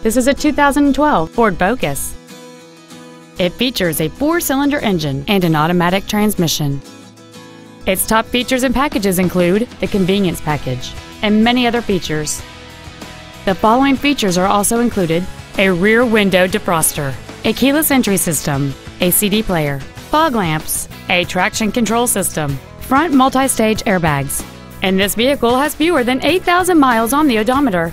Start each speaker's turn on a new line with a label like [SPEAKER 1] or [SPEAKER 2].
[SPEAKER 1] This is a 2012 Ford Focus. It features a four-cylinder engine and an automatic transmission. Its top features and packages include the convenience package and many other features. The following features are also included a rear window defroster, a keyless entry system, a CD player, fog lamps, a traction control system, front multi-stage airbags, and this vehicle has fewer than 8,000 miles on the odometer.